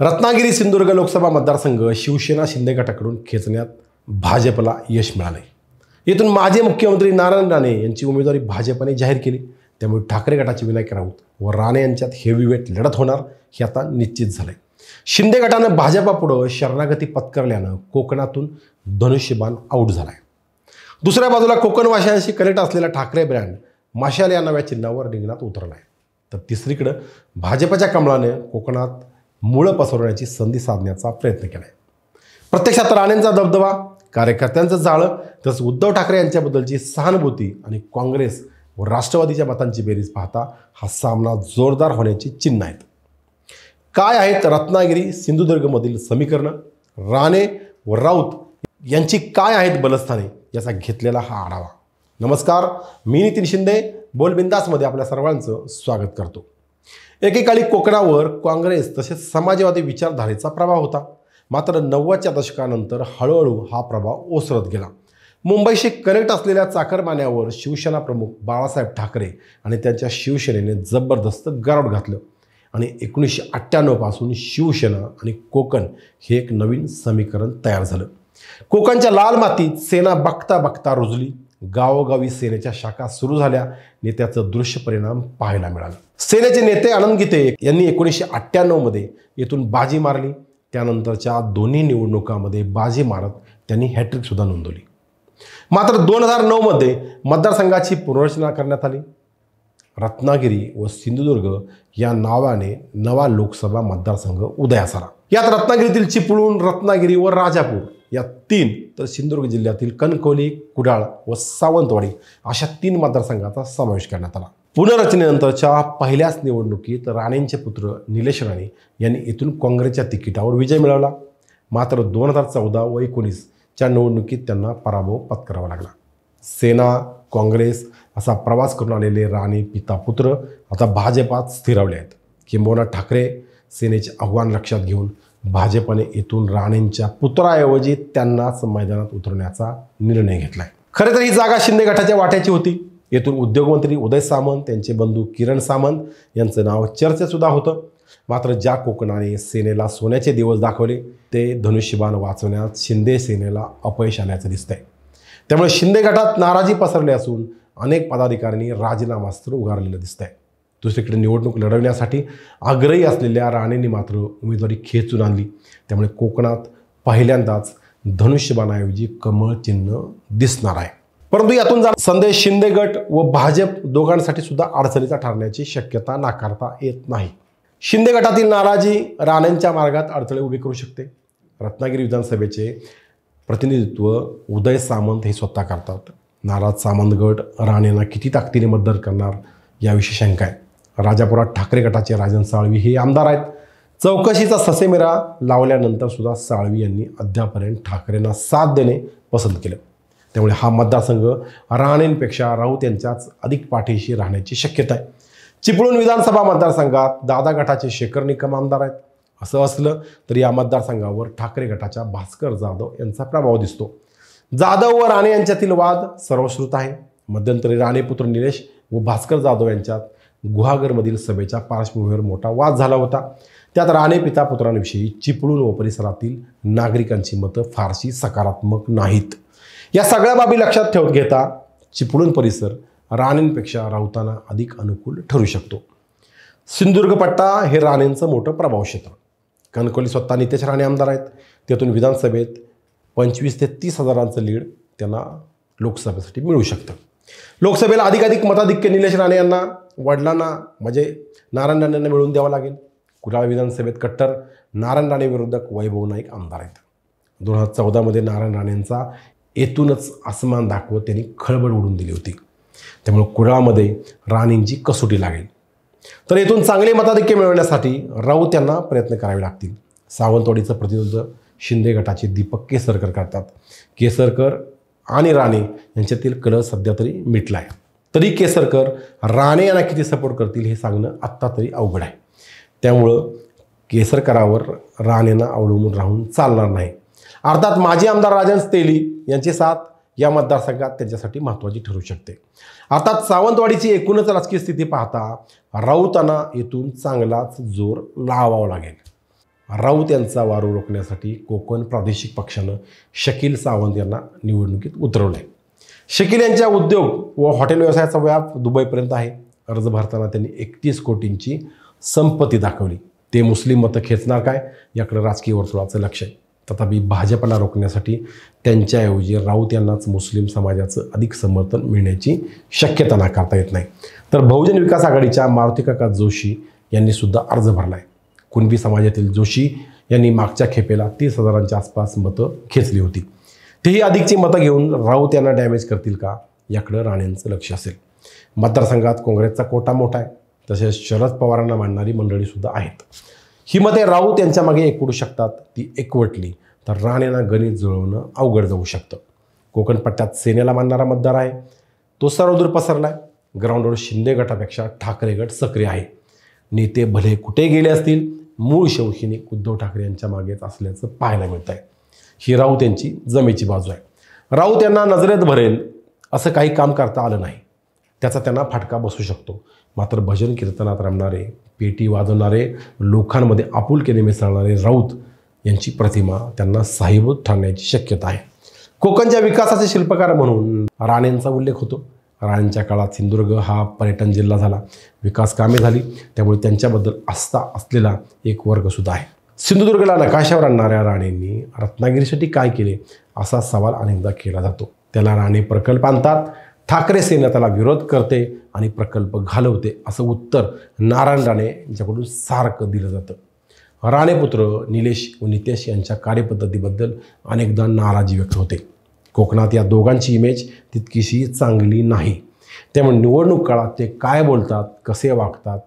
रत्नागिरी सिंधुदुर्ग लोकसभा मतदारसंघ शिवसेना शिंदे गटाकडून खेचण्यात भाजपला यश मिळाले येथून माजी मुख्यमंत्री नारायण राणे यांची उमेदवारी भाजपने जाहीर केली. त्यामुळे ठाकरे गटाचे विनायक राऊत व राणे यांच्यात हेवीवेट लढत होणार हे आता निश्चित झाले शिंदे गटानं भाजपापुढं शरणागती पत्करल्यानं कोकणातून धनुष्यबाण आऊट झालाय. दुसऱ्या बाजूला कोकणवाशांशी कनेक्ट असलेला ठाकरे ब्रँड माशाल या नव्या चिन्हावर रिंगणात उतरला आहे तर तिसरीकडं भाजपच्या कमळाने कोकणात मुळं पसरवण्याची संधी साधण्याचा प्रयत्न केला आहे प्रत्यक्षात राणेंचा दबदबा कार्यकर्त्यांचं जाळं तसंच उद्धव ठाकरे यांच्याबद्दलची सहानुभूती आणि काँग्रेस व राष्ट्रवादीच्या मतांची बेरीज पाहता हा सामना जोरदार होण्याची चिन्ह आहेत. काय आहेत रत्नागिरी सिंधुदुर्गमधील समीकरणं? राणे व राऊत यांची काय आहेत बलस्थाने? याचा घेतलेला हा आढावा. नमस्कार मी नितीन शिंदे बोलबिंदासमध्ये आपल्या सर्वांचं स्वागत करतो. एकेकाळी कोकणावर काँग्रेस तसेच समाजवादी विचारधारेचा प्रभाव होता. मात्र नव्वदच्या दशकानंतर हळूहळू हा प्रभाव ओसरत गेला. मुंबईशी कनेक्ट असलेल्या चाकरमान्यावर शिवसेना प्रमुख बाळासाहेब ठाकरे आणि त्यांच्या शिवसेनेने जबरदस्त गारड घातलं. आणि एकोणीसशे अठ्ठ्याण्णवपासून शिवसेना आणि कोकण हे एक नवीन समीकरण तयार झालं. कोकणच्या लाल मातीत सेना बघता बघता रुजली. गावोगावी सेनेच्या शाखा सुरू झाल्या नेत्याचं दृश्य परिणाम पाहायला मिळाला. सेनेचे नेते आनंद गीते यांनी एकोणीसशे अठ्ठ्याण्णवमध्ये येथून बाजी मारली. त्यानंतरच्या दोन्ही निवडणुकामध्ये बाजी मारत त्यांनी हॅट्रिकसुद्धा नोंदवली. मात्र दोन हजार नऊमध्ये मतदारसंघाची पुनर्रचना करण्यात आली. रत्नागिरी व सिंधुदुर्ग या नावाने नवा लोकसभा मतदारसंघ उदयास आला. यात रत्नागिरीतील चिपळूण रत्नागिरी व राजापूर या तीन तर सिंधुदुर्ग जिल्ह्यातील कणकवली कुडाळ व सावंतवाडी अशा तीन मतदारसंघाचा समावेश करण्यात आला. पुनर्रचनेनंतरच्या पहिल्याच निवडणुकीत राणेंचे पुत्र निलेश राणे यांनी इथून काँग्रेसच्या तिकिटावर विजय मिळवला. मात्र दोन हजार चौदा व एकोणीसच्या निवडणुकीत त्यांना पराभव पत्करावा लागला. सेना काँग्रेस असा प्रवास करून आलेले राणे पिता पुत्र आता भाजपात स्थिरावले आहेत. किंबहुना ठाकरे सेनेचे आव्हान लक्षात घेऊन भाजपने येथून राणेंच्या पुत्राऐवजी त्यांनाच मैदानात उतरण्याचा निर्णय घेतलाय. खरे तर ही जागा शिंदे गटाच्या वाट्याची होती. येथून उद्योगमंत्री उदय सामंत त्यांचे बंधू किरण सामंत यांचं नाव चर्चेसुद्धा होतं. मात्र ज्या कोकणाने सेनेला सोन्याचे दिवस दाखवले ते धनुष्यबाण वाचवण्यात शिंदे सेनेला अपयश आल्याचं दिसतंय. त्यामुळे शिंदे गटात नाराजी पसरली असून अनेक पदाधिकाऱ्यांनी राजीनामास्त्र उगारलेलं दिसतंय. दुसरीकडे निवडणूक लढवण्यासाठी आग्रही असलेल्या राणेंनी मात्र उमेदवारी खेचून आणली. त्यामुळे कोकणात पहिल्यांदाच धनुष्यबाणाऐवजी कमळ चिन्ह दिसणार आहे. परंतु यातून जर संदेश शिंदे गट व भाजप दोघांसाठी सुद्धा अडचणीचा ठरण्याची शक्यता नाकारता येत नाही. शिंदे गटातील नाराजी राणेंच्या मार्गात अडथळे उभे करू शकते. रत्नागिरी विधानसभेचे प्रतिनिधित्व उदय सामंत हे स्वतः करतात. नाराज सामंत गट राणेंना किती ताकदीने मतदान करणार याविषयी शंका आहे. राजापुरात ठाकरे गटाचे राजन साळवी हे आमदार आहेत. चौकशीचा ससेमिरा लावल्यानंतर सुद्धा साळवी यांनी अद्यापर्यंत ठाकरेंना साथ देणे पसंत केलं. त्यामुळे हा मतदारसंघ राणेंपेक्षा राऊत यांच्याच अधिक पाठीशी राहण्याची शक्यता आहे. चिपळूण विधानसभा मतदारसंघात दादा गटाचे शेखर निकम आमदार आहेत. असं असलं तरी या मतदारसंघावर ठाकरे गटाच्या भास्कर जाधव यांचा प्रभाव दिसतो. जाधव व राणे यांच्यातील वाद सर्वश्रुत आहे. मध्यंतरी राणे पुत्र निलेश व भास्कर जाधव यांच्यात गुहागरमधील सभेच्या पार्श्वभूमीवर मोठा वाद झाला होता. त्यात राणे पिता पुत्रांविषयी चिपळूण व परिसरातील नागरिकांची मतं फारशी सकारात्मक नाहीत. या सगळ्या बाबी लक्षात ठेवत घेता चिपळूण परिसर राणेंपेक्षा राऊतांना अधिक अनुकूल ठरू शकतो. सिंधुदुर्ग पट्टा हे राणेंचं मोठं प्रभाव क्षेत्र. कणकोली स्वतः नितेश राणे आमदार आहेत. त्यातून विधानसभेत पंचवीस ते तीस हजारांचं लीड त्यांना लोकसभेसाठी मिळू शकतं. लोकसभेला अधिकाधिक मताधिक्य निलेश राणे यांना वडिलांना म्हणजे नारायण राणेंना मिळवून द्यावं लागेल. कुडाळ विधानसभेत कट्टर नारायण राणे विरोधक वैभव नाईक आमदार आहेत. दोन हजार चौदामध्ये नारायण राणेंचा येथूनच आसमान दाखवत त्यांनी खळबळ उडून दिली होती. त्यामुळे कुडाळमध्ये राणेंची कसोटी लागेल. तर येथून चांगले मताधिक्य मिळवण्यासाठी राऊत यांना प्रयत्न करावे लागतील. सावंतवाडीचं प्रतिनिधित्व शिंदे गटाचे दीपक केसरकर करतात. केसरकर आणि राणे यांच्यातील कलह सध्या तरी मिटला आहे. तरी केसरकर राणे यांना किती सपोर्ट करतील हे सांगणं आत्ता तरी अवघड आहे. त्यामुळं केसरकरावर राणेंना अवलंबून राहून चालणार नाही. अर्थात माजी आमदार राजन तेली यांची साथ या मतदारसंघात त्यांच्यासाठी महत्त्वाची ठरू शकते. अर्थात सावंतवाडीची एकूणच राजकीय स्थिती पाहता राऊतांना येथून चांगलाच जोर लावावा लागेल. राऊत यांचा वारू रोखण्यासाठी कोकण प्रादेशिक पक्षानं शकील सावंत यांना निवडणुकीत उतरवलं आहे शकील यांच्या उद्योग व हॉटेल व्यवसायाचा व्याप दुबईपर्यंत आहे. अर्ज भरताना त्यांनी एकतीस कोटींची संपत्ती दाखवली. ते मुस्लिम मतं खेचणार काय? याकडे राजकीय वर्तुळाचं लक्ष आहे. तथापि भाजपला रोखण्यासाठी त्यांच्याऐवजी राऊत यांनाच मुस्लिम समाजाचं अधिक समर्थन मिळण्याची शक्यता नाकारता येत नाही. तर बहुजन विकास आघाडीच्या मारुती काका जोशी यांनी सुद्धा अर्ज भरला आहे कुणबी समाजातील जोशी यांनी मागच्या खेपेला तीस हजारांच्या आसपास मतं खेचली होती. तेही अधिकची मतं घेऊन राऊत यांना डॅमेज करतील का? याकडं राणेंचं लक्ष असेल. मतदारसंघात काँग्रेसचा कोटा मोठा आहे. तसेच शरद पवारांना मानणारी मंडळीसुद्धा आहेत. ही मते राऊत यांच्या मागे एकवटू शकतात ती एकवटली. तर राणेंना गणित जुळवणं अवघड जाऊ शकतं. कोकण पट्ट्यात सेनेला मानणारा मतदार आहे. तो सर्वदूर पसरला आहे ग्राउंडवर शिंदे गटापेक्षा ठाकरे गट सक्रिय आहे. नेते भले कुठे गेले असतील मूळ शौखिनिक उद्धव ठाकरे यांच्या मागेच असल्याचं पाहायला मिळत आहे ही राऊत यांची जमेची बाजू आहे. राऊत यांना नजरेत भरेल असं काही काम करता आलं नाही. त्याचा त्यांना फाटका बसू शकतो. मात्र भजन कीर्तनात रमणारे पेटी वाजवणारे लोकांमध्ये आपुलकीने मिसळणारे राऊत यांची प्रतिमा त्यांना साहिबूत ठरण्याची शक्यता आहे. कोकणच्या विकासाचे शिल्पकार म्हणून राणेंचा उल्लेख होतो. राणेंच्या काळात सिंधुदुर्ग हा पर्यटन जिल्हा झाला. विकास कामे झाली. त्यामुळे त्यांच्याबद्दल आस्था असलेला एक वर्गसुद्धा आहे. सिंधुदुर्गला नकाशावर आणणाऱ्या राणेंनी रत्नागिरीसाठी काय केले? असा सवाल अनेकदा केला जातो. त्याला राणे प्रकल्प आणतात. ठाकरे सेना त्याला विरोध करते आणि प्रकल्प घालवते असं उत्तर नारायण राणे यांच्याकडून सारखं दिलं जातं. राणेपुत्र निलेश व नितेश यांच्या कार्यपद्धतीबद्दल अनेकदा नाराजी व्यक्त होते. कोकणात या दोघांची इमेज तितकीशी चांगली नाही. त्यामुळे निवडणूक काळात ते काय बोलतात कसे वागतात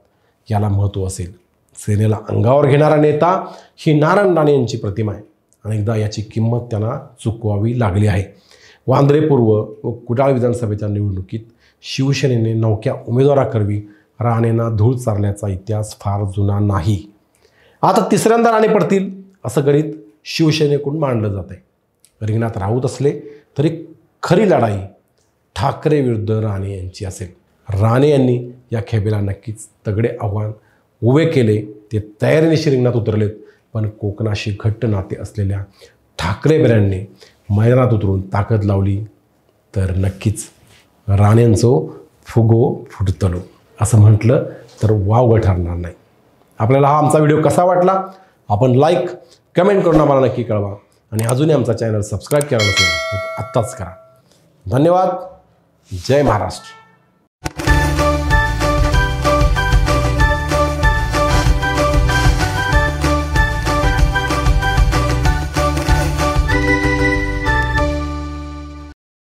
याला महत्त्व असेल. सेनेला अंगावर घेणारा नेता ही नारायण राणे यांची प्रतिमा आहे. अनेकदा याची किंमत त्यांना चुकवावी लागली आहे. वांद्रे पूर्व व कुडाळ विधानसभेच्या निवडणुकीत शिवसेनेने नौक्या उमेदवाराकरवी राणेंना धूळ चारल्याचा इतिहास फार जुना नाही. आता तिसऱ्यांदा राणे पडतील असं गणित शिवसेनेकडून मांडलं जात आहे रिंगणात राहत असले तरी खरी लढाई ठाकरे विरुद्ध राणे यांची असेल. राणे यांनी या खेपेला नक्कीच तगडे आव्हान उभे केले ते तयारीनिशी रिंगणात उतरलेत. पण कोकणाशी घट्ट नाते असलेल्या ठाकरे बेऱ्यांनी मैदानात उतरून ताकद लावली तर नक्कीच राणेंचो फुगो फुटतलो असं म्हटलं तर वावगं ठरणार नाही. आपल्याला हा आमचा व्हिडिओ कसा वाटला? आपण लाईक कमेंट करून आम्हाला नक्की कळवा. आणि अजूनही आमचा चॅनल सबस्क्राईब केला नसेल आत्ताच करा. धन्यवाद. जय महाराष्ट्र.